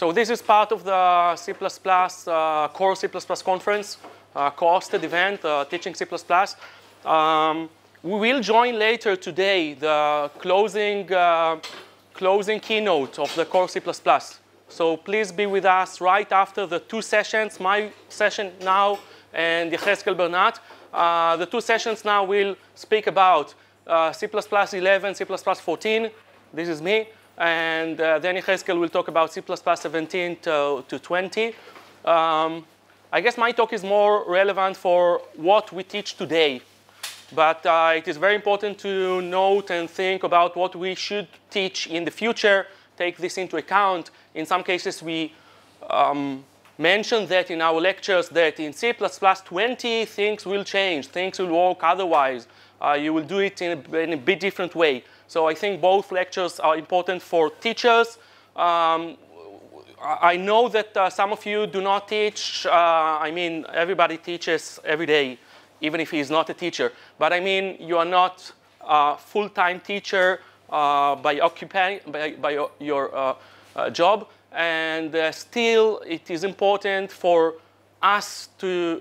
So this is part of the C++ uh, Core C++ conference, uh, co-hosted event, uh, teaching C++. Um, we will join later today the closing, uh, closing keynote of the Core C++. So please be with us right after the two sessions, my session now and Yechezkel Bernat. Uh, the two sessions now will speak about uh, C++ 11, C++ 14. This is me. And uh, then Yechezkel will talk about C++ 17 to, to 20. Um, I guess my talk is more relevant for what we teach today. But uh, it is very important to note and think about what we should teach in the future, take this into account. In some cases, we um, mentioned that in our lectures that in C++ 20, things will change. Things will work otherwise. Uh, you will do it in a, in a, bit different way. So I think both lectures are important for teachers. Um, I know that uh, some of you do not teach. Uh, I mean, everybody teaches every day, even if he's not a teacher. But I mean, you are not a full-time teacher uh, by occupying by, by your uh, uh, job and uh, still it is important for us to,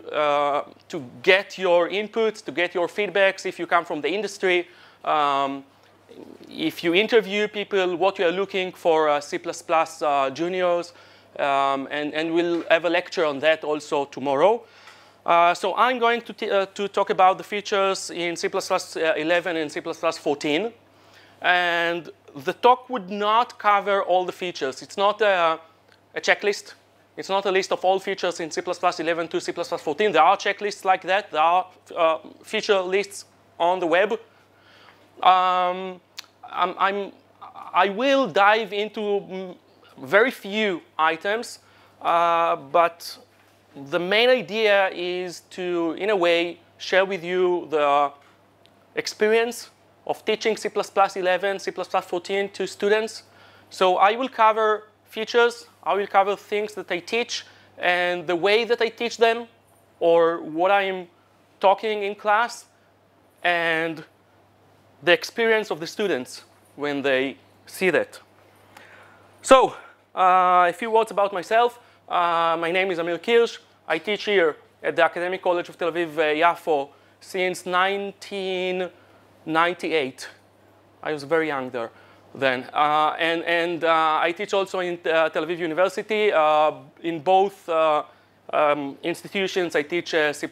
to get your inputs, to get your feedbacks if you come from the industry. Um, if you interview people, what you are looking for uh, C++ uh, juniors, um, and, and we'll have a lecture on that also tomorrow. Uh, so I'm going to, uh, to talk about the features in C++ 11 and C++ 14. And the talk would not cover all the features. It's not a, a, checklist. It's not a list of all features in C++ 11 to C++ 14. There are checklists like that. There are uh, feature lists on the web. Um, I'm, I'm, i will dive into very few items, uh, but the main idea is to, in a way, share with you the experience of teaching C++ 11, C++ 14 to students. So I will cover features, I will cover things that I teach, and the way that I teach them, or what I'm talking in class, and the experience of the students when they see that. So, uh, a few words about myself. Uh, my name is Amir Kirsh. I teach here at the Academic College of Tel Aviv, uh, since 1998. I was very young there then. Uh, and and uh, I teach also in uh, Tel Aviv University. In both um, institutions, I teach C++.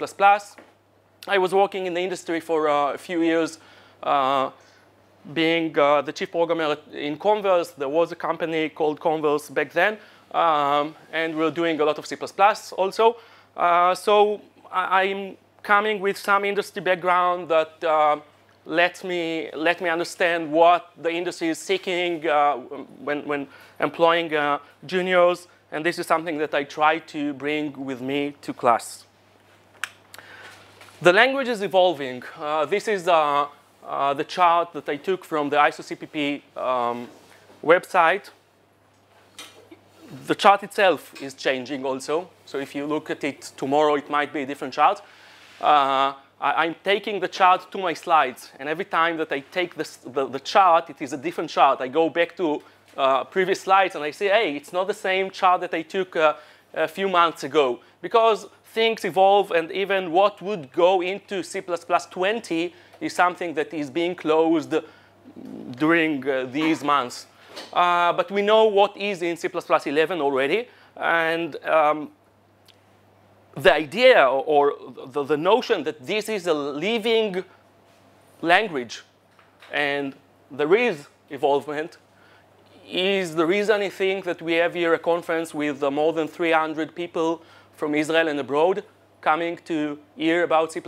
I was working in the industry for a few years, being the chief programmer in Comverse. There was a company called Comverse back then, um, and we are doing a lot of C++ also. so I, am coming with some industry background that let me, let me understand what the industry is seeking uh, when, when employing uh, juniors. And this is something that I try to bring with me to class. The language is evolving. Uh, this is uh, the chart that I took from the ISO-CPP um, website. The chart itself is changing also. So if you look at it tomorrow, it might be a different chart. Uh, I'm taking the chart to my slides, and every time that I take the, the chart, it is a different chart. I go back to uh, previous slides and I say, hey, it's not the same chart that I took uh, a few months ago, because things evolve, and even what would go into C++20 is something that is being closed during uh, these months. Uh, but we know what is in C++11 already, and um, the idea or the, the, notion that this is a living language and there is evolvement is the reason I think that we have here a conference with uh, more than 300 people from Israel and abroad coming to hear about C++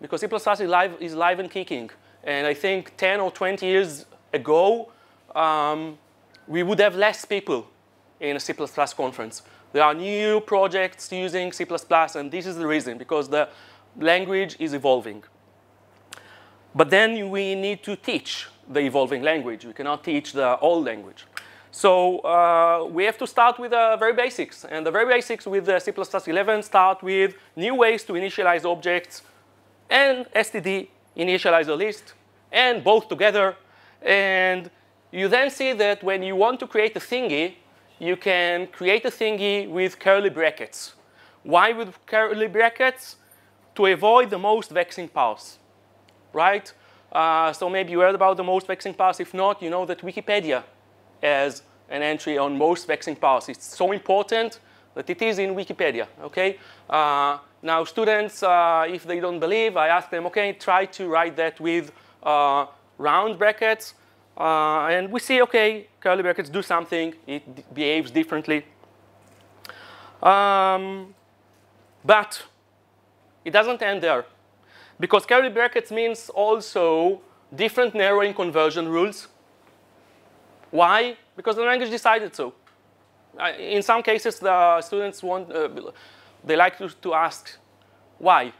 because C++ is live, is live and kicking. And I think 10 or 20 years ago, um, we would have less people in a C++ conference. There are new projects using C++, and this is the reason, because the language is evolving. But then we need to teach the evolving language. We cannot teach the old language. So uh, we have to start with the uh, very basics. And the very basics with the C++ 11 start with new ways to initialize objects and std initializer list, and both together. And you then see that when you want to create a thingy, you can create a thingy with curly brackets. Why with curly brackets? To avoid the most vexing parse, right? Uh, so maybe you heard about the most vexing parse. If not, you know that Wikipedia has an entry on most vexing parse. It's so important that it is in Wikipedia, okay? Uh, now students, uh, if they don't believe, I ask them, okay, try to write that with uh, round brackets. Uh, and we see, okay, curly brackets do something. It behaves differently. Um, but it doesn't end there. Because curly brackets means also different narrowing conversion rules. Why? Because the language decided so. In some cases, the students want, uh, they like to, to ask, why?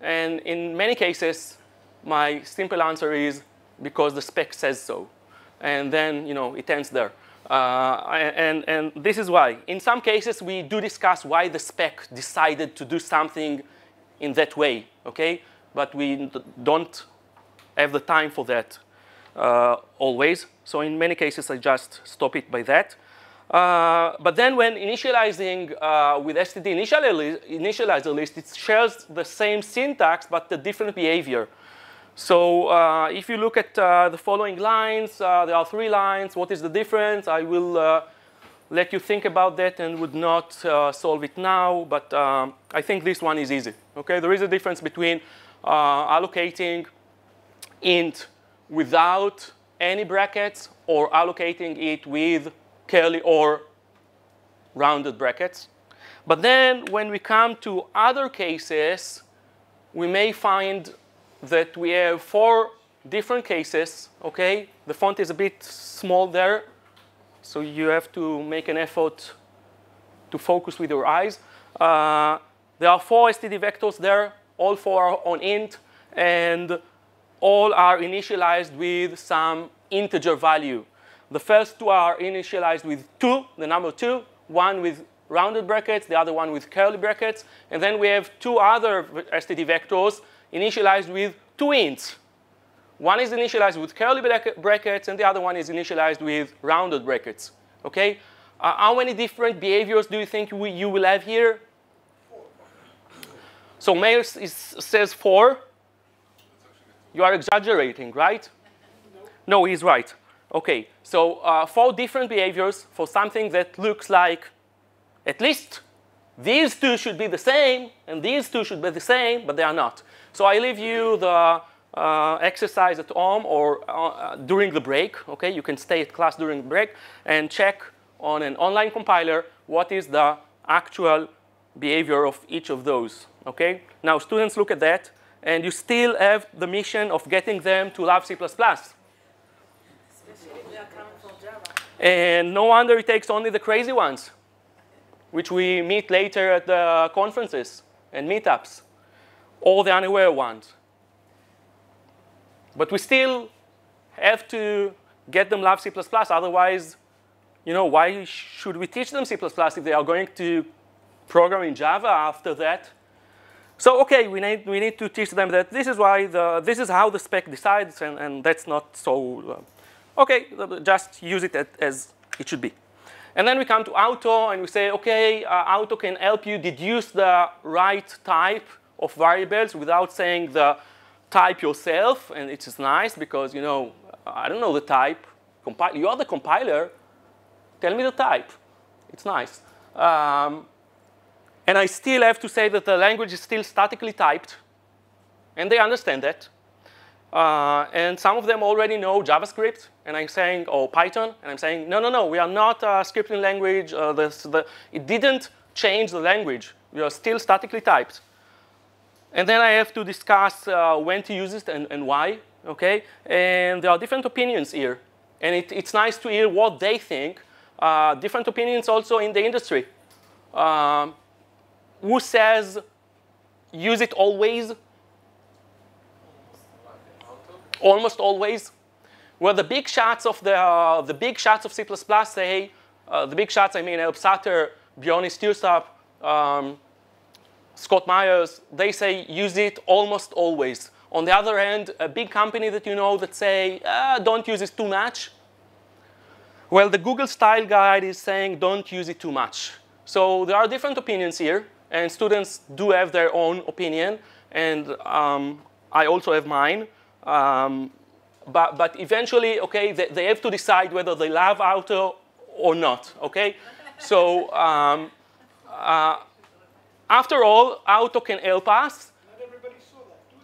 And in many cases, my simple answer is because the spec says so. And then, you know, it ends there. Uh, and, and this is why. In some cases, we do discuss why the spec decided to do something in that way, okay? But we don't have the time for that always. So in many cases, I just stop it by that. Uh, but then when initializing uh, with std initializer list, it shares the same syntax, but the different behavior. So uh, if you look at uh, the following lines, uh, there are three lines. What is the difference? I will uh, let you think about that and would not solve it now, but um, I think this one is easy. Okay, there is a difference between allocating int without any brackets or allocating it with curly or rounded brackets. But then when we come to other cases, we may find that we have four different cases, okay? The font is a bit small there, so you have to make an effort to focus with your eyes. Uh, there are four std vectors there, all four are on int, and all are initialized with some integer value. The first two are initialized with 2, the number 2, one with rounded brackets, the other one with curly brackets. And then we have two other std vectors initialized with two ints. One is initialized with curly brackets, and the other one is initialized with rounded brackets. Okay? Uh, how many different behaviors do you think we, you will have here? So Meir says four. You are exaggerating, right? No, he's right. Okay, so uh, four different behaviors for something that looks like at least these two should be the same and these two should be the same, but they are not. So I leave you the uh, exercise at home or uh, during the break. Okay, you can stay at class during the break and check on an online compiler what is the actual behavior of each of those. Okay, now students look at that and you still have the mission of getting them to love C++. And no wonder it takes only the crazy ones, which we meet later at the conferences and meetups, or the unaware ones. But we still have to get them love C++, otherwise, you know, why should we teach them C++ if they are going to program in Java after that? So okay, we need, we need to teach them that this is why the, this is how the spec decides, and, and that's not so uh, Okay, just use it as it should be. And then we come to auto and we say, okay, uh, auto can help you deduce the right type of variables without saying the type yourself. And it is nice because, you know, I don't know the type. Compi you are the compiler. Tell me the type. It's nice. Um, and I still have to say that the language is still statically typed. And they understand that. Uh, and some of them already know JavaScript, and I'm saying, or Python, and I'm saying, no, no, no, we are not a scripting language. Uh, this, the, it didn't change the language. We are still statically typed. And then I have to discuss uh, when to use it and, and why, okay? And there are different opinions here. And it, it's nice to hear what they think. Uh, different opinions also in the industry. Um, who says use it always almost always, where the big shots of the, uh, the big shots of C++ say, uh, the big shots, I mean, Herb Sutter, Bjarne Stroustrup, um, Scott Meyers, they say use it almost always. On the other hand, a big company that you know that say, uh, don't use it too much. Well, the Google style guide is saying don't use it too much. So there are different opinions here, and students do have their own opinion, and um, I also have mine. Um, but, but eventually, okay, they, they, have to decide whether they love auto or not, okay? so um, uh, after all, auto can help us.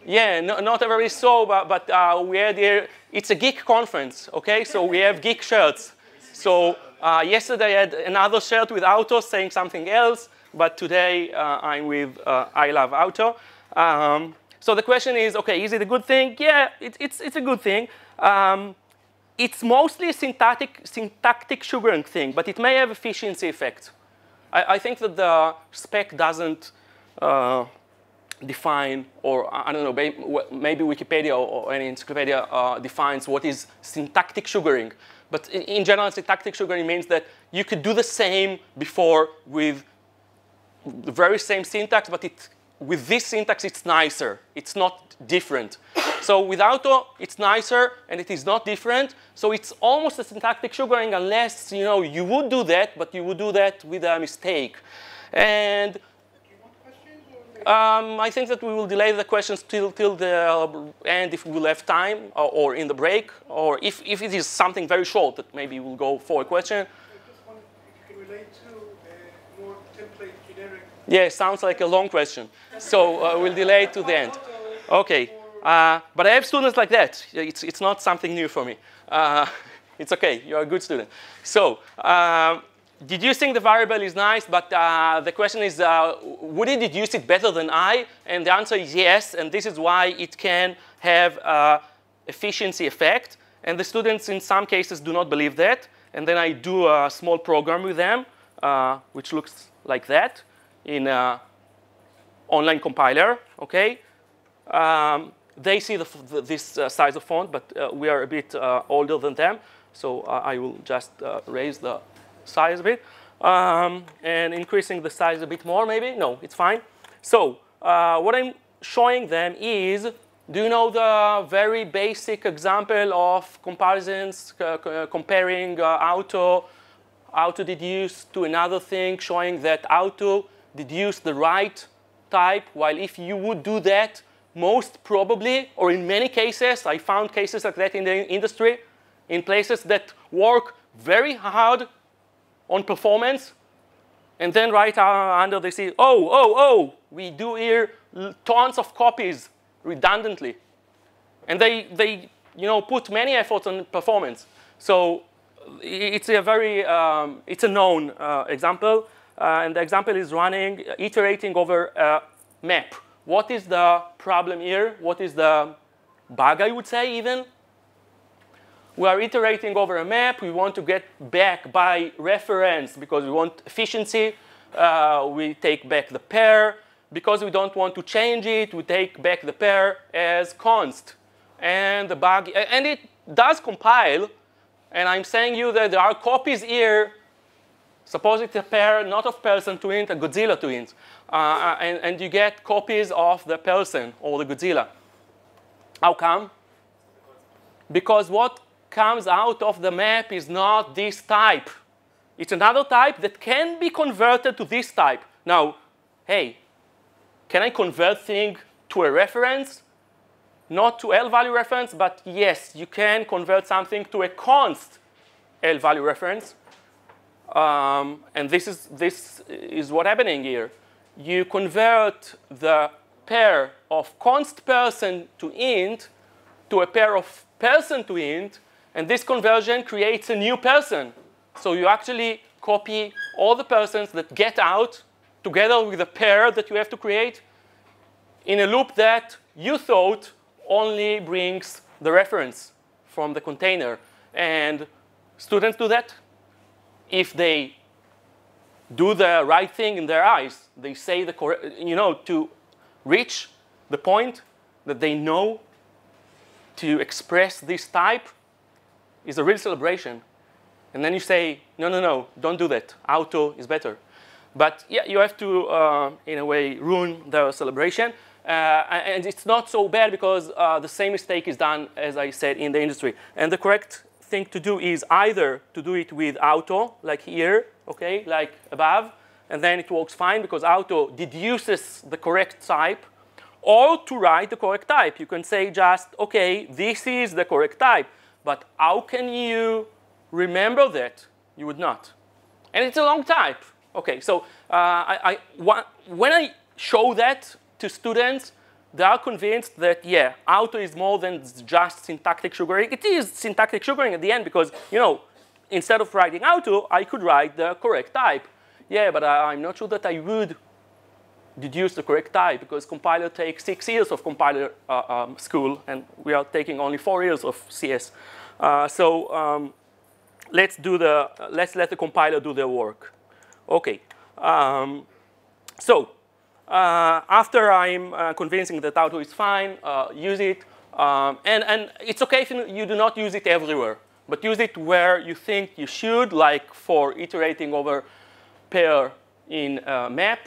Yeah, no, not everybody saw, but, but uh, we had here, it's a geek conference, okay? So we have geek shirts. So uh, yesterday I had another shirt with auto saying something else, but today uh, I'm with uh, I love auto. Um, so the question is, okay, is it a good thing? Yeah, it, it's, it's a good thing. Um, it's mostly a syntactic, syntactic sugaring thing, but it may have efficiency effects. I, I think that the spec doesn't uh, define, or I don't know, maybe Wikipedia or any encyclopedia uh, defines what is syntactic sugaring. But in, in general, syntactic sugaring means that you could do the same before with the very same syntax, but it with this syntax, it's nicer. It's not different. so with auto, it's nicer and it is not different. So it's almost a syntactic sugaring unless you know you would do that, but you would do that with a mistake. And um, I think that we will delay the questions till, till the end if we will have time or, or, in the break, or if, if it is something very short that maybe we'll go for a question. Yeah, sounds like a long question. So uh, we'll delay it to the end. Okay. Uh, but I have students like that. It's, it's not something new for me. Uh, it's OK. You're a good student. So uh, deducing the variable is nice, but uh, the question is, uh, would it deduce it better than I? And the answer is yes, and this is why it can have efficiency effect. And the students, in some cases, do not believe that. And then I do a small program with them, which looks like that in an online compiler, okay? Um, they see the, the, this uh, size of font, but uh, we are a bit uh, older than them. So uh, I will just uh, raise the size a bit. Um, and increasing the size a bit more, maybe? No, it's fine. So uh, what I'm showing them is, do you know the very basic example of comparisons, comparing auto, auto deduce to another thing, showing that auto deduce the right type, while if you would do that, most probably, or in many cases, I found cases like that in the industry, in places that work very hard on performance, and then right under they see, oh, oh, oh, we do here tons of copies redundantly. And they, they you know, put many efforts on performance. So it's a very, um, it's a known uh, example. Uh, and the example is running, iterating over a map. What is the problem here? What is the bug, I would say, even? We are iterating over a map. We want to get back by reference because we want efficiency. Uh, we take back the pair. Because we don't want to change it, we take back the pair as const. And the bug, and it does compile. And I'm saying you that there are copies here Suppose it's a pair not of person to int, a Godzilla to int, uh, and, and you get copies of the person or the Godzilla. How come? Because what comes out of the map is not this type. It's another type that can be converted to this type. Now, hey, can I convert thing to a reference? Not to L value reference, but yes, you can convert something to a const L value reference. Um, and this is, this is what happening here. You convert the pair of const person to int to a pair of person to int, and this conversion creates a new person. So you actually copy all the persons that get out together with the pair that you have to create in a loop that you thought only brings the reference from the container. And students do that if they do the right thing in their eyes, they say the correct, you know, to reach the point that they know to express this type is a real celebration. And then you say, no, no, no, don't do that. Auto is better. But yeah, you have to, uh, in a way, ruin the celebration. Uh, and it's not so bad because uh, the same mistake is done, as I said, in the industry. And the correct thing to do is either to do it with auto, like here, okay, like above, and then it works fine because auto deduces the correct type, or to write the correct type. You can say just, okay, this is the correct type, but how can you remember that? You would not. And it's a long type. Okay, so uh, I, I, when I show that to students, they are convinced that, yeah, auto is more than just syntactic sugaring. It is syntactic sugaring at the end because, you know, instead of writing auto, I could write the correct type. Yeah, but I, am not sure that I would deduce the correct type because compiler takes six years of compiler uh, um, school, and we are taking only four years of CS. Uh, so um, let's do the, let's let the compiler do their work. Okay. Um, so uh, after I'm uh, convincing that auto is fine, uh, use it. Um, and, and it's okay if you do not use it everywhere, but use it where you think you should, like for iterating over pair in map.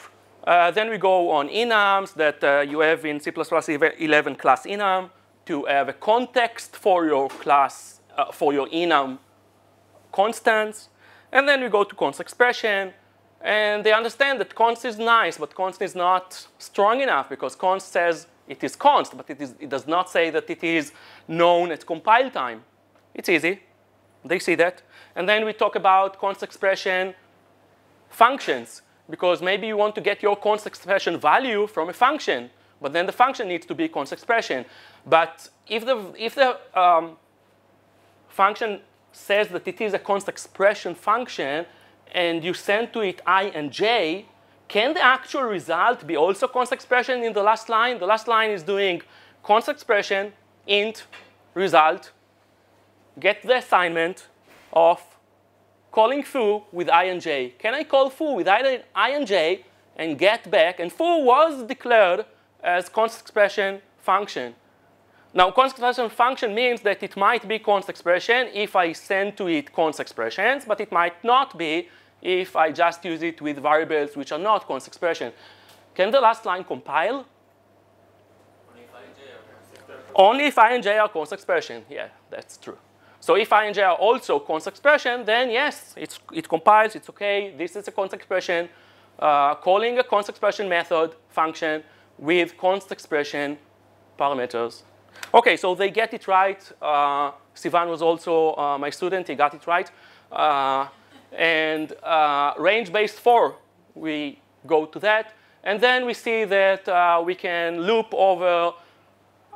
Uh, then we go on enums that uh, you have in C++ 11 class enum to have a context for your class, uh, for your enum constants. And then we go to const expression and they understand that const is nice, but const is not strong enough because const says it is const, but it, is, it does not say that it is known at compile time. It's easy. They see that. And then we talk about const expression functions because maybe you want to get your const expression value from a function, but then the function needs to be const expression. But if the, if the um, function says that it is a const expression function, and you send to it i and j, can the actual result be also const expression in the last line? The last line is doing const expression, int, result, get the assignment of calling foo with i and j. Can I call foo with i and j and get back? And foo was declared as const expression function. Now, const expression function means that it might be const expression if I send to it const expressions, but it might not be if I just use it with variables which are not const expression. Can the last line compile? Only if i and j are const expression. Yeah, that's true. So if i and j are also const expression, then yes, it compiles, it's OK. This is a const expression. Uh, calling a const expression method function with const expression parameters. OK, so they get it right. Uh, Sivan was also uh, my student. He got it right. Uh, and uh, range-based for, we go to that. And then we see that uh, we can loop over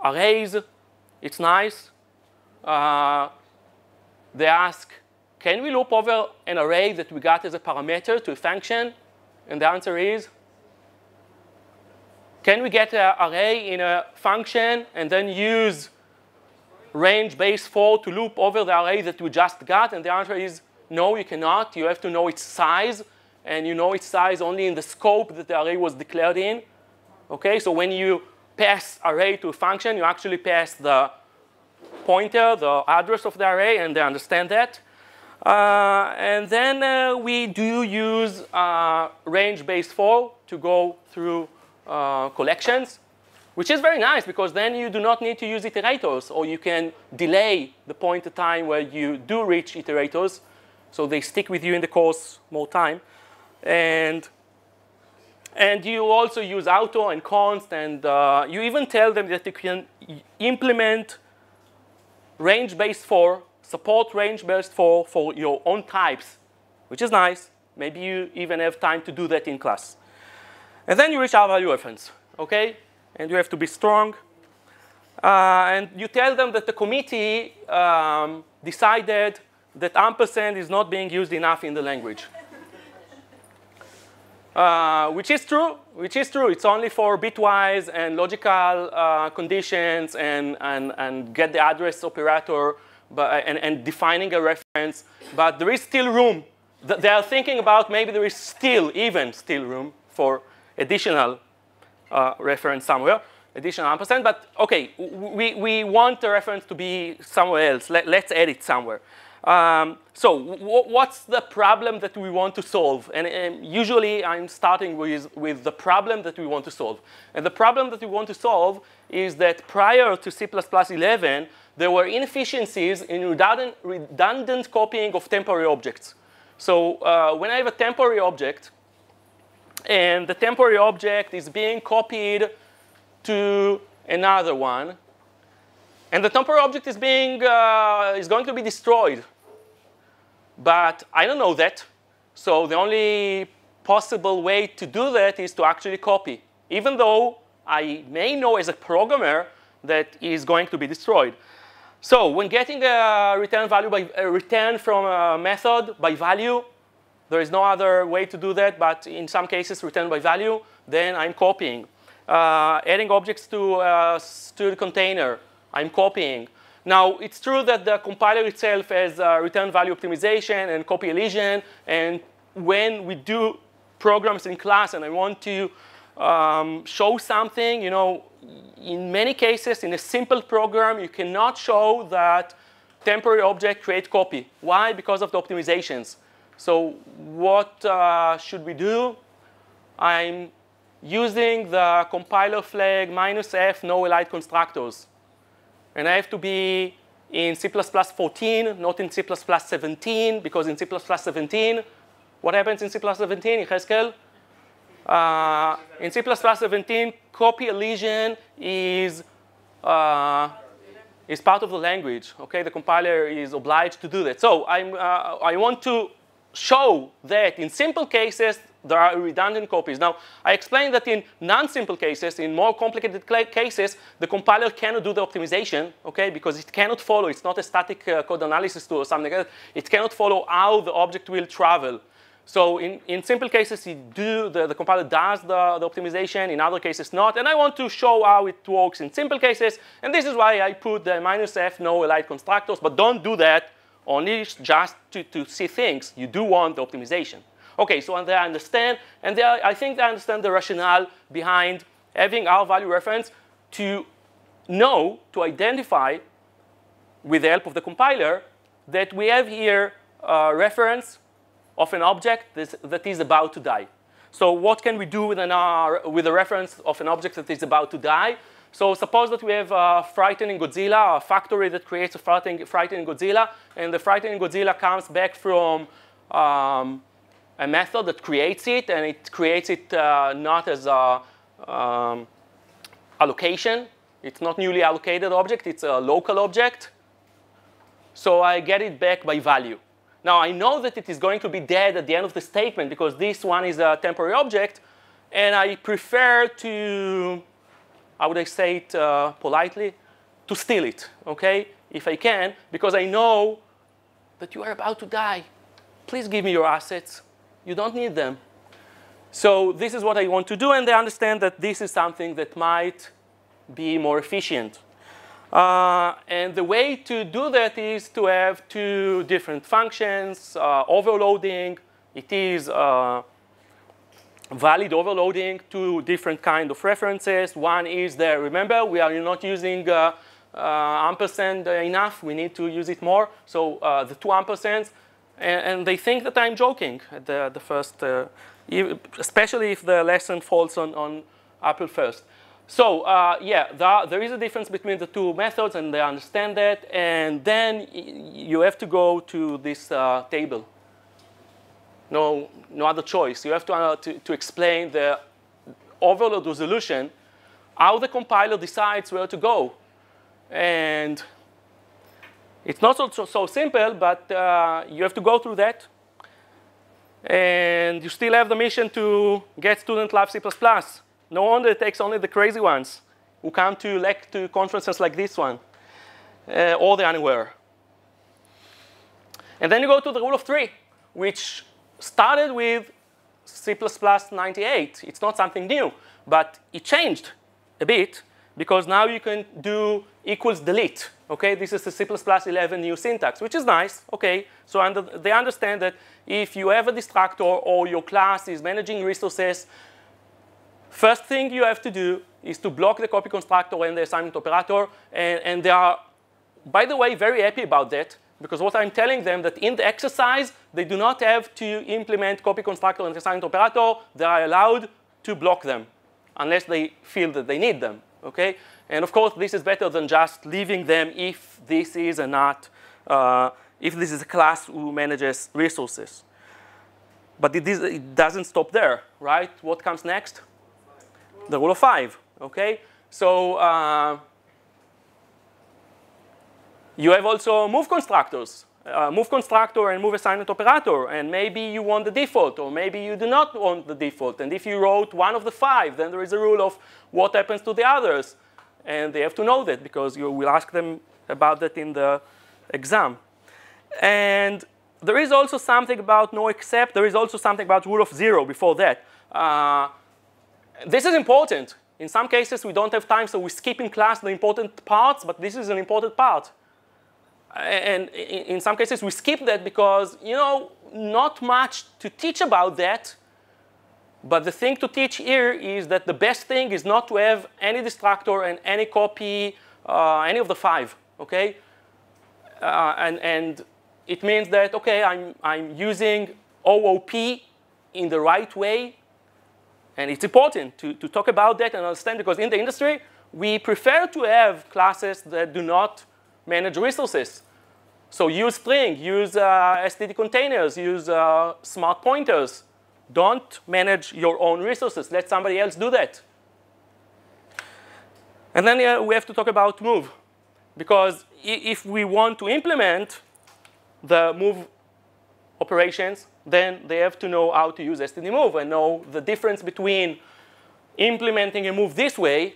arrays. It's nice. Uh, they ask, can we loop over an array that we got as a parameter to a function? And the answer is, can we get an array in a function and then use range-based for to loop over the array that we just got? And the answer is no, you cannot. You have to know its size, and you know its size only in the scope that the array was declared in. Okay, so when you pass array to a function, you actually pass the pointer, the address of the array, and they understand that. Uh, and then uh, we do use uh, range-based for to go through uh, collections, which is very nice because then you do not need to use iterators, or you can delay the point of time where you do reach iterators so they stick with you in the course more time. And, and you also use auto and const, and uh, you even tell them that you can implement range-based for, support range-based for for your own types, which is nice. Maybe you even have time to do that in class. And then you reach R-value reference, OK? And you have to be strong. Uh, and you tell them that the committee um, decided that ampersand is not being used enough in the language. Uh, which is true, which is true. It's only for bitwise and logical uh, conditions and, and, and get the address operator but, and, and defining a reference. But there is still room. They are thinking about maybe there is still, even still room for additional uh, reference somewhere, additional ampersand. But OK, we, we want the reference to be somewhere else. Let, let's add it somewhere. Um, so what's the problem that we want to solve? And, and, usually I'm starting with, with the problem that we want to solve. And the problem that we want to solve is that prior to C++ 11, there were inefficiencies in redundant, redundant copying of temporary objects. So uh, when I have a temporary object, and the temporary object is being copied to another one, and the temporary object is, being, uh, is going to be destroyed. But I don't know that. So the only possible way to do that is to actually copy, even though I may know as a programmer that is going to be destroyed. So when getting a return value by a return from a method by value, there is no other way to do that, but in some cases return by value, then I'm copying. Uh, adding objects to, uh, to the container, I'm copying. Now, it's true that the compiler itself has uh, return value optimization and copy elision, and when we do programs in class and I want to um, show something, you know, in many cases, in a simple program, you cannot show that temporary object create copy. Why? Because of the optimizations. So what uh, should we do? I'm using the compiler flag minus f no elide constructors. And I have to be in C++ 14, not in C++ 17, because in C++ 17, what happens in C++ 17, Yechezkel? Uh, in C++ 17, copy elision is, uh, is part of the language. Okay, the compiler is obliged to do that. So I'm, uh, I want to show that in simple cases, there are redundant copies. Now, I explained that in non-simple cases, in more complicated cases, the compiler cannot do the optimization, okay, because it cannot follow. It's not a static uh, code analysis tool or something like that. It cannot follow how the object will travel. So in, in simple cases, do, the, the compiler does the, the optimization, in other cases not. And I want to show how it works in simple cases. And this is why I put the minus f no elide constructors. But don't do that only just to, to see things. You do want the optimization. OK, so and they understand. And they I think they understand the rationale behind having R value reference to know, to identify, with the help of the compiler, that we have here a reference of an object that is about to die. So what can we do with, an R, with a reference of an object that is about to die? So suppose that we have a frightening Godzilla, a factory that creates a frightening, frightening Godzilla, and the frightening Godzilla comes back from um, a method that creates it, and it creates it uh, not as a um, allocation. It's not newly allocated object, it's a local object. So I get it back by value. Now, I know that it is going to be dead at the end of the statement because this one is a temporary object, and I prefer to, how would I say it uh, politely, to steal it, okay, if I can, because I know that you are about to die. Please give me your assets. You don't need them. So this is what I want to do, and they understand that this is something that might be more efficient. Uh, and the way to do that is to have two different functions, uh, overloading. It is uh, valid overloading, two different kind of references. One is there, remember, we are not using uh, uh, ampersand enough. We need to use it more. So uh, the two ampersands, and, and, they think that I'm joking at the, the first, especially if the lesson falls on, on April 1st. So uh, yeah, there, there is a difference between the two methods, and they understand that. And then you have to go to this uh, table. No, no other choice. You have to, uh, to, to explain the overload resolution, how the compiler decides where to go. And it's not so, so, simple, but uh, you have to go through that. And you still have the mission to get student live C++. No wonder it takes only the crazy ones who come to, like, to conferences like this one uh, or the anywhere. And then you go to the rule of three, which started with C++ 98. It's not something new, but it changed a bit because now you can do equals delete. Okay, this is the C++ 11 new syntax, which is nice. Okay, so under, they understand that if you have a destructor or your class is managing resources First thing you have to do is to block the copy constructor and the assignment operator. And, and they are, by the way, very happy about that. Because what I'm telling them that in the exercise, they do not have to implement copy constructor and assignment operator. They are allowed to block them unless they feel that they need them. okay? And of course, this is better than just leaving them if this is a not, uh, if this is a class who manages resources. But it, is, it doesn't stop there, right? What comes next? The rule of five, okay? So uh, you have also move constructors, uh, move constructor and move assignment operator, and maybe you want the default, or maybe you do not want the default. And if you wrote one of the five, then there is a rule of what happens to the others. And they have to know that because you will ask them about that in the exam. And there is also something about noexcept. There is also something about rule of zero before that. Uh, this is important. In some cases, we don't have time, so we skip in class the important parts, but this is an important part. And in some cases, we skip that because, you know, not much to teach about that. But the thing to teach here is that the best thing is not to have any destructor and any copy, uh, any of the five, okay? Uh, and, and it means that, okay, I'm, I'm using OOP in the right way. And it's important to, to talk about that and understand because in the industry, we prefer to have classes that do not manage resources. So use string, use uh, STD containers, use uh, smart pointers. Don't manage your own resources. Let somebody else do that. And then uh, we have to talk about move. Because if we want to implement the move operations, then they have to know how to use STD move and know the difference between implementing a move this way,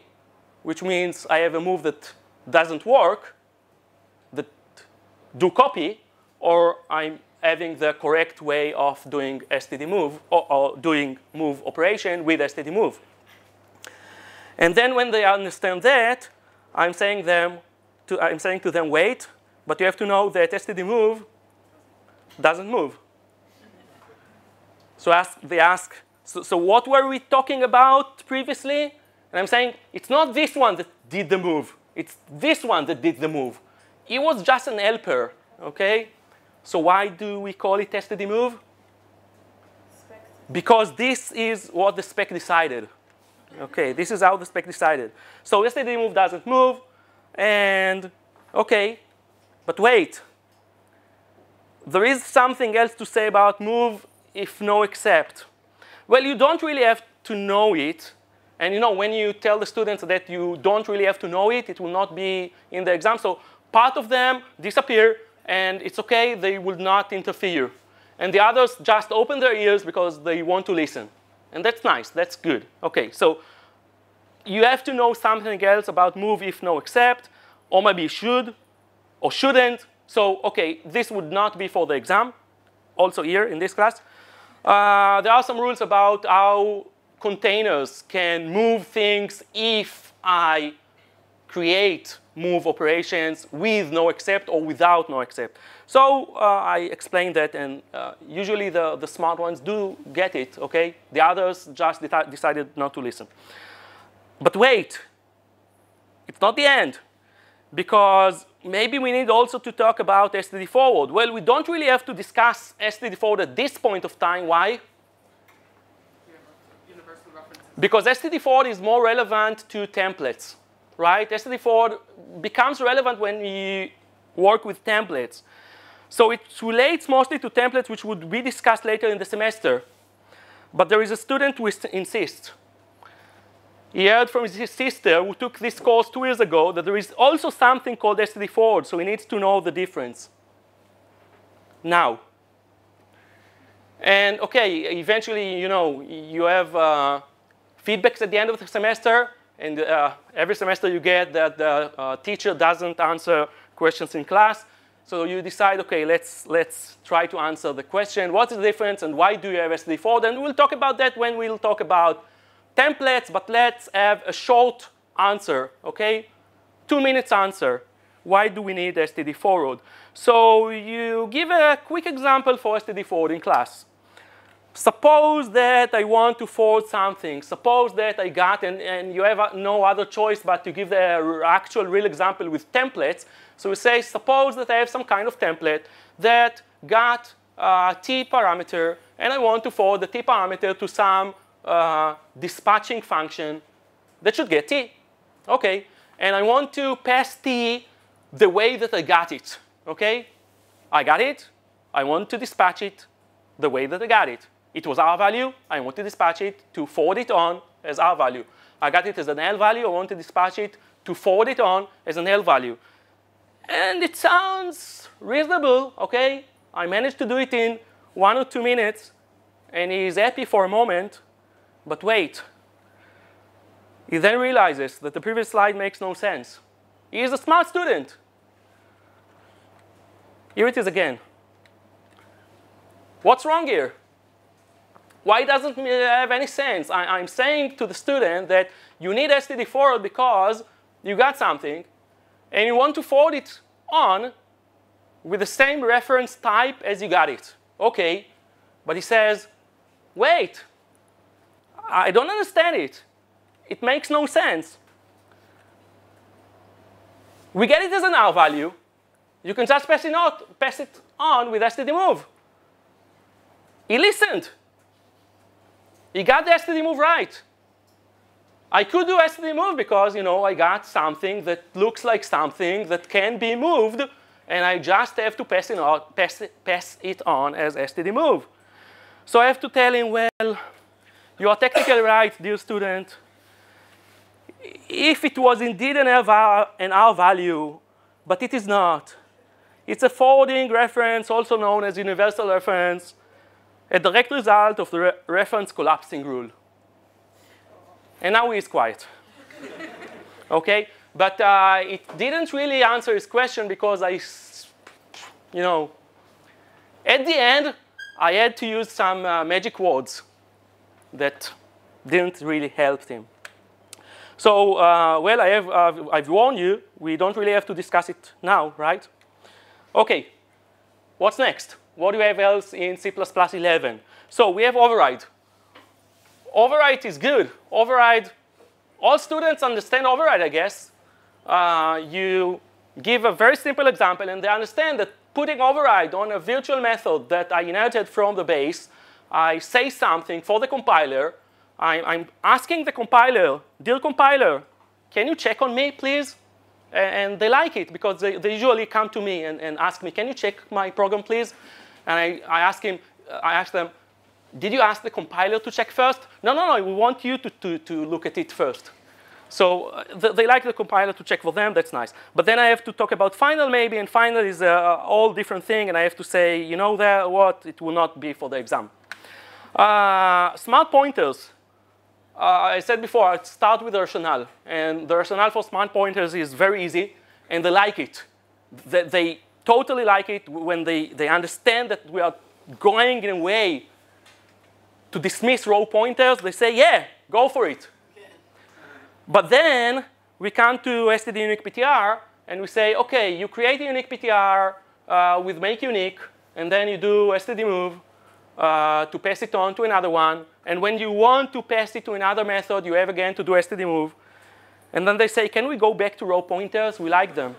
which means I have a move that doesn't work, do copy, or I'm having the correct way of doing STD move or, or doing move operation with STD move. And then when they understand that, I'm saying them to, I'm saying to them, wait, but you have to know that STD move doesn't move. So ask, they ask, so, so what were we talking about previously? And I'm saying, it's not this one that did the move. It's this one that did the move. It was just an helper, okay? So why do we call it STD move? Because this is what the spec decided. Okay, this is how the spec decided. So STD move doesn't move, and okay, but wait. There is something else to say about move if noexcept. Well, you don't really have to know it. And you know, when you tell the students that you don't really have to know it, it will not be in the exam. So part of them disappear, and it's OK. They will not interfere. And the others just open their ears because they want to listen. And that's nice. That's good. OK, so you have to know something else about move if noexcept, or maybe should, or shouldn't. So OK, this would not be for the exam, also here in this class. Uh, there are some rules about how containers can move things if I create move operations with noexcept or without noexcept. So uh, I explained that, and uh, usually the, the smart ones do get it, okay? The others just de decided not to listen. But wait, it's not the end, because maybe we need also to talk about STD forward. Well, we don't really have to discuss STD forward at this point of time. Why? Because STD forward is more relevant to templates, right? STD forward becomes relevant when we work with templates. So it relates mostly to templates which would be discussed later in the semester. But there is a student who insists. He heard from his sister, who took this course two years ago, that there is also something called STD forward, so he needs to know the difference. Now. And OK, eventually, you know, you have uh, feedbacks at the end of the semester, and uh, every semester you get that the uh, teacher doesn't answer questions in class. So you decide, OK, let's, let's try to answer the question. What's the difference, and why do you have STD forward? And we'll talk about that when we'll talk about templates, but let's have a short answer, okay? Two minutes answer. Why do we need STD forward? So you give a quick example for STD forward in class. Suppose that I want to forward something. Suppose that I got, and, and you have no other choice but to give the actual real example with templates. So we say, suppose that I have some kind of template that got a t parameter, and I want to forward the t parameter to some uh, dispatching function that should get t. Okay, and I want to pass t the way that I got it. Okay, I got it. I want to dispatch it the way that I got it. It was R value. I want to dispatch it to forward it on as R value. I got it as an L value. I want to dispatch it to forward it on as an L value. And it sounds reasonable, okay? I managed to do it in one or two minutes, and he's happy for a moment, but wait. He then realizes that the previous slide makes no sense. He is a smart student. Here it is again. What's wrong here? Why doesn't it have any sense? I, am saying to the student that you need STD forward because you got something, and you want to forward it on with the same reference type as you got it. Okay, but he says, wait, I don't understand it. It makes no sense. We get it as an R value. You can just pass it, out, pass it on with std move. He listened. He got the std move right. I could do std move because you know I got something that looks like something that can be moved, and I just have to pass it on, pass it, pass it on as std move. So I have to tell him, well, you are technically right, dear student. If it was indeed an R, an R value, but it is not, it's a forwarding reference, also known as universal reference, a direct result of the re reference collapsing rule. And now he's quiet. okay? But uh, it didn't really answer his question because I, you know, at the end, I had to use some uh, magic words that didn't really help him. So, uh, well, I have, uh, I've warned you. We don't really have to discuss it now, right? OK, what's next? What do we have else in C++11? So we have override override is good. Override, all students understand override, I guess. Uh, you give a very simple example, and they understand that putting override on a virtual method that I inherited from the base, I say something for the compiler. I, I'm asking the compiler, dear compiler, can you check on me, please? And they like it because they, they usually come to me and, and, ask me, can you check my program, please? And I, I ask him, I ask them, did you ask the compiler to check first? No, no, no, we want you to, to, to look at it first. So uh, th they like the compiler to check for them, that's nice. But then I have to talk about final maybe, and final is a all different thing, and I have to say, you know what, it will not be for the exam. Uh, smart pointers. Uh, I said before, I start with the rationale. And the rationale for smart pointers is very easy, and they like it. They, they totally like it when they, they understand that we are going in a way to dismiss raw pointers, they say, yeah, go for it. But then we come to std unique PTR, and we say, OK, you create a unique PTR uh, with make unique, and then you do std move uh, to pass it on to another one. And when you want to pass it to another method, you have again to do std move. And then they say, can we go back to raw pointers? We like them.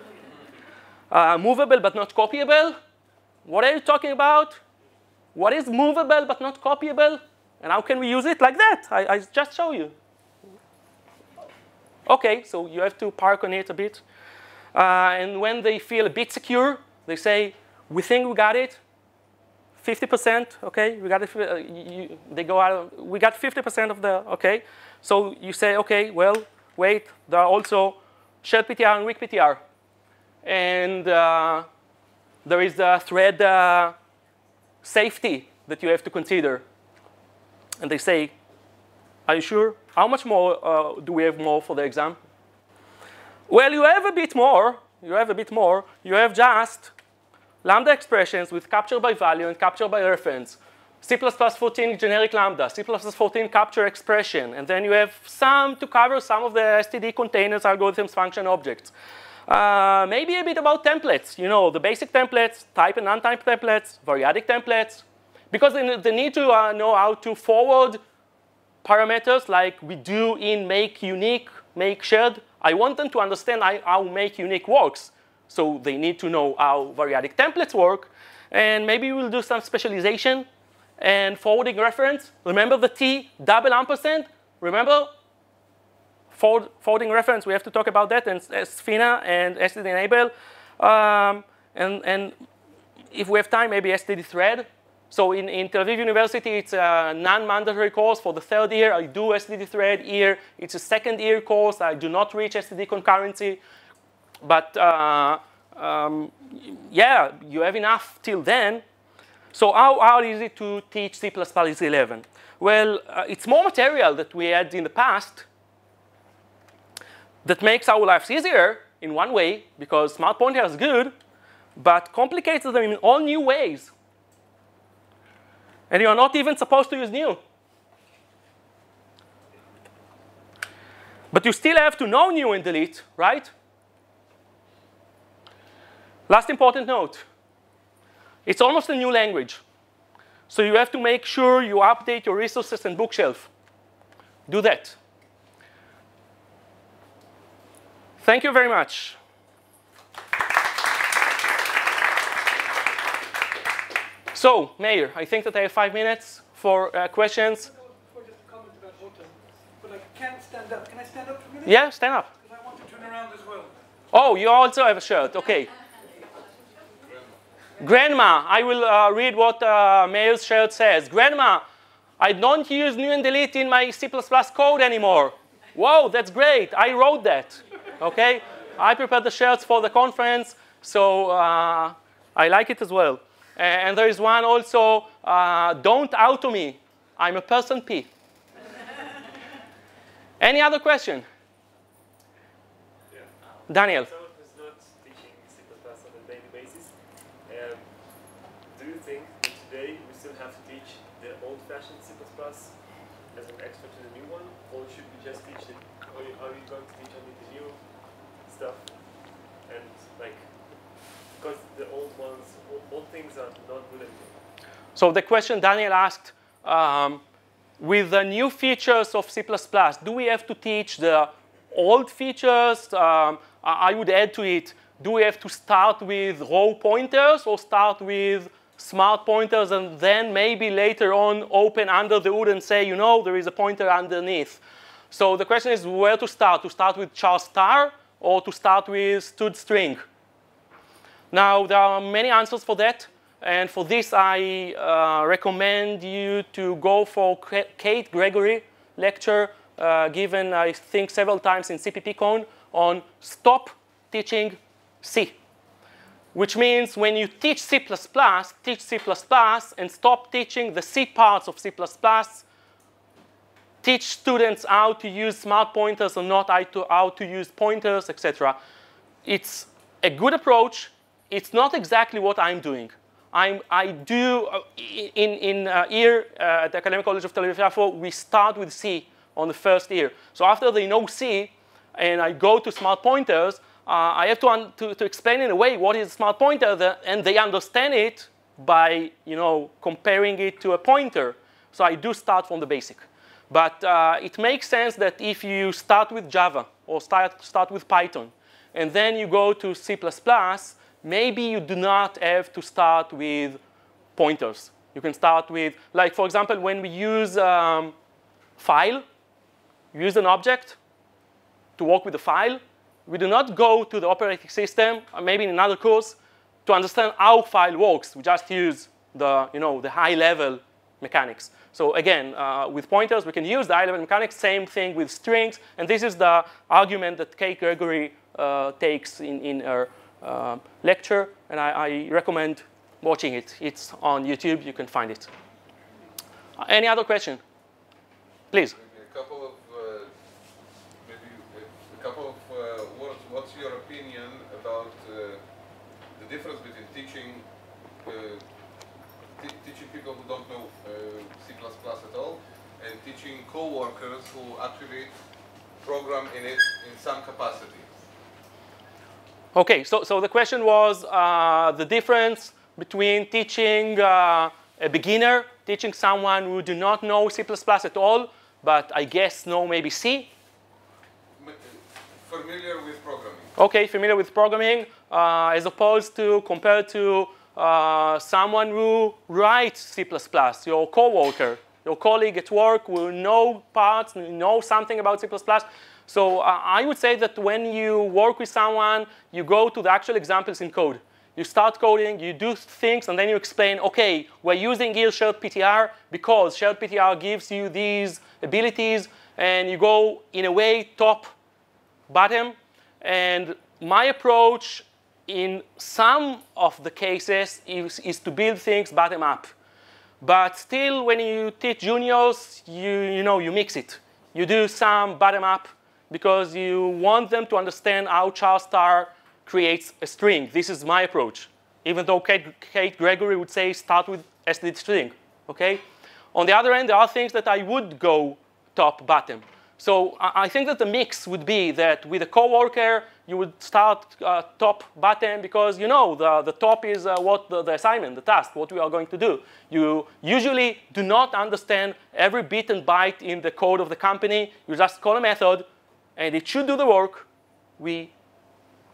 Uh, movable but not copyable? What are you talking about? What is movable but not copyable? And how can we use it like that? I, I just show you. OK, so you have to park on it a bit. Uh, and when they feel a bit secure, they say, we think we got it. 50%, OK, we got it. Uh, you, they go out, we got 50% of the, OK. So you say, OK, well, wait, there are also shared PTR and weak PTR. And uh, there is a thread uh, safety that you have to consider and they say, are you sure? How much more uh, do we have more for the exam? Well, you have a bit more. You have a bit more. You have just lambda expressions with capture by value and capture by reference. C++ 14 generic lambda, C++ 14 capture expression, and then you have some to cover some of the STD containers, algorithms, function objects. Uh, maybe a bit about templates, you know, the basic templates, type and non-type templates, variadic templates, because they need to uh, know how to forward parameters like we do in make unique, make shared. I want them to understand how make unique works. So they need to know how variadic templates work. And maybe we'll do some specialization and forwarding reference. Remember the T double ampersand? Remember? Forwarding reference, we have to talk about that, and SFINAE and STD enable. Um, and, and if we have time, maybe STD thread. So in, in Tel Aviv University, it's a non-mandatory course for the third year. I do STD thread here. It's a second year course. I do not reach STD concurrency. But uh, um, yeah, you have enough till then. So how, how is it to teach C++ 11? Well, uh, it's more material that we had in the past that makes our lives easier in one way, because smart pointer is good, but complicates them in all new ways. And you're not even supposed to use new. But you still have to know new and delete, right? Last important note. It's almost a new language. So you have to make sure you update your resources and bookshelf. Do that. Thank you very much. So, Meir, I think that I have five minutes for uh, questions. Just a comment about Autumn, but I can't stand up. Can I stand up for a minute? Yeah, stand up. Because I want to turn around as well. Oh, you also have a shirt. Okay. Grandma, I will uh, read what uh, Meir's shirt says. Grandma, I don't use new and delete in my C++ code anymore. Whoa, that's great. I wrote that. Okay? I prepared the shirts for the conference, so uh, I like it as well. And there is one also, uh, don't auto me. I'm a person P. Any other question? Yeah. Daniel. Someone who's not teaching C++ on a daily basis, um, do you think that today we still have to teach the old-fashioned C++ as an extra to the new one, or should we just teach it? Or are we going to teach only the new stuff? And like, because the old ones, old things are not good anymore. So the question Daniel asked, um, with the new features of C++, do we have to teach the old features? Um, I would add to it, do we have to start with raw pointers or start with smart pointers and then maybe later on open under the hood and say, you know, there is a pointer underneath. So the question is where to start, to start with char star or to start with std string? Now, there are many answers for that. And for this, I uh, recommend you to go for Kate Gregory lecture uh, given, I think, several times in CppCon on stop teaching C, which means when you teach C++, teach C++ and stop teaching the C parts of C++, teach students how to use smart pointers or not, how to, use pointers, etc. It's a good approach. It's not exactly what I'm doing. I'm, i do, uh, in, in uh, here uh, at the Academic College of Tel Aviv we start with C on the first year. So after they know C, and I go to smart pointers, I have to, to, to, explain in a way what is a smart pointer, that, and they understand it by you know, comparing it to a pointer. So I do start from the basic. But uh, it makes sense that if you start with Java or start, start with Python, and then you go to C++, maybe you do not have to start with pointers. You can start with, like for example, when we use um, file, use an object to work with the file, we do not go to the operating system, or maybe in another course, to understand how file works. We just use the, you know, the high level mechanics. So again, uh, with pointers, we can use the high level mechanics, same thing with strings, and this is the argument that Kate Gregory uh, takes in, in her uh, lecture, and I, I, recommend watching it. It's on YouTube, you can find it. Uh, any other question? Please. Maybe a couple of, uh, maybe a couple of uh, words. What's your opinion about uh, the difference between teaching uh, teaching people who don't know C++ at all and teaching co-workers who actually program in it in some capacity? Okay, so, so the question was uh, the difference between teaching uh, a beginner, teaching someone who do not know C++ at all, but I guess know maybe C. Familiar with programming. Okay, familiar with programming, uh, as opposed to, compared to uh, someone who writes C++, your coworker, your colleague at work will know parts, know something about C++. So uh, I would say that when you work with someone, you go to the actual examples in code. You start coding, you do things, and then you explain, OK, we're using here shared PTR because shared PTR gives you these abilities, and you go, in a way, top, bottom. And my approach in some of the cases is, is to build things bottom up. But still, when you teach juniors, you, you know, you mix it. You do some bottom up because you want them to understand how char star creates a string. This is my approach. Even though Kate, Kate Gregory would say start with std string, okay? On the other end, there are things that I would go top bottom. So I think that the mix would be that with a coworker, you would start uh, top bottom because you know the, the top is uh, what the, the, assignment, the task, what we are going to do. You usually do not understand every bit and byte in the code of the company. You just call a method, and it should do the work. We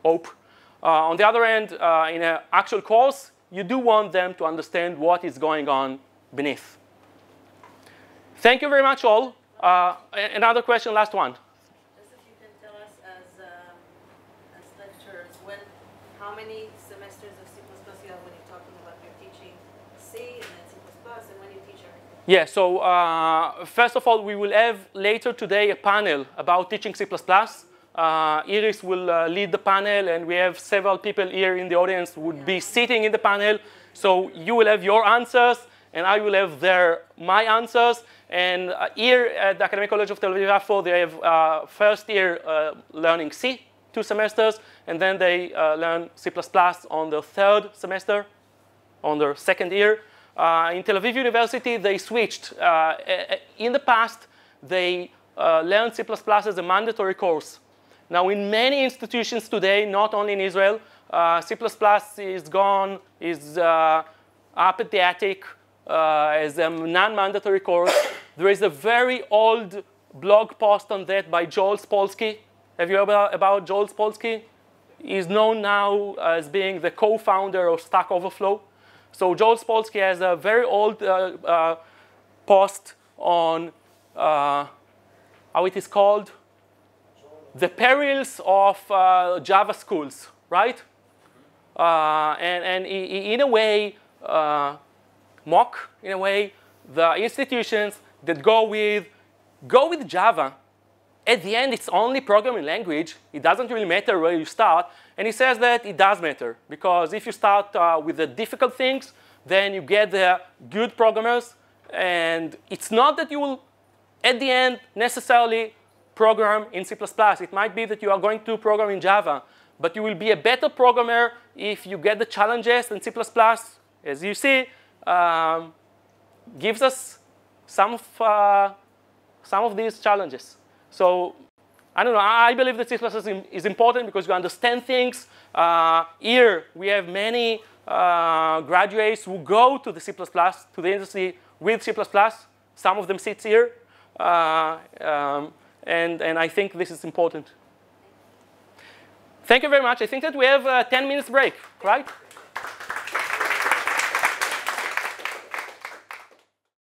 hope. Uh, on the other end, uh, in an actual course, you do want them to understand what is going on beneath. Thank you very much all. Uh, another question, last one. Just if you can tell us as, um, as lecturers, when, how many semesters of C++ you have when you're talking about you're teaching C and then C++ and when you teach everything? Yeah, so uh, first of all, we will have later today a panel about teaching C++. Uh, Iris will uh, lead the panel, and we have several people here in the audience who would be sitting in the panel. So you will have your answers, and I will have their my answers. And uh, here at the Academic College of Tel Aviv Yafo, they have uh, first year uh, learning C, two semesters, and then they uh, learn C++ on the third semester, on their second year. Uh, in Tel Aviv University, they switched. Uh, in the past, they learned C++ as a mandatory course. Now, in many institutions today, not only in Israel, C++ is gone, is up at the attic, as a non-mandatory course. there is a very old blog post on that by Joel Spolsky. Have you heard about, Joel Spolsky? He's known now as being the co-founder of Stack Overflow. So Joel Spolsky has a very old uh, uh, post on uh, how it is called, the perils of uh, Java schools, right? Uh, and, and in a way, mock, in a way, the institutions that go with, go with Java. At the end, it's only programming language. It doesn't really matter where you start. And he says that it does matter, because if you start uh, with the difficult things, then you get the good programmers. And it's not that you will, at the end, necessarily program in C++. It might be that you are going to program in Java. But you will be a better programmer if you get the challenges in C++. As you see, um, gives us some of, uh, some of these challenges. So I don't know, I believe that C++ is important because you understand things. Uh, here we have many uh, graduates who go to the C++, to the industry with C++. Some of them sit here. Uh, um, and, and I think this is important. Thank you very much. I think that we have a 10 minutes break, right?